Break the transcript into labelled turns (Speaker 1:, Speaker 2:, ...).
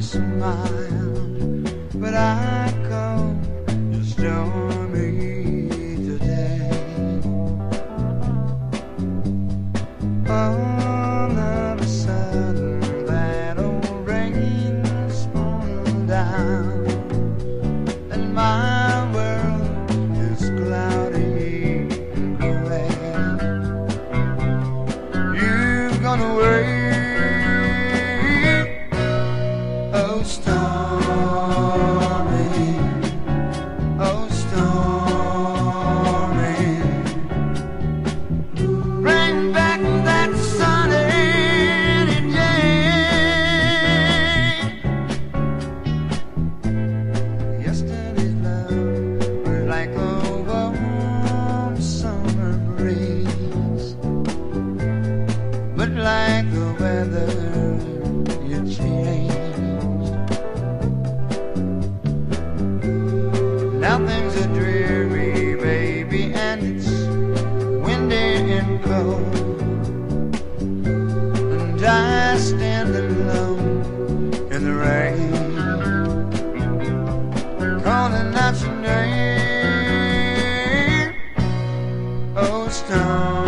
Speaker 1: smile, but I join me today. All of a sudden, that old falling down, and my world is cloudy. You've gone away, oh star. Nothing's a dreary baby and it's windy and cold. And I stand alone in the rain. Calling out your name. Oh, stone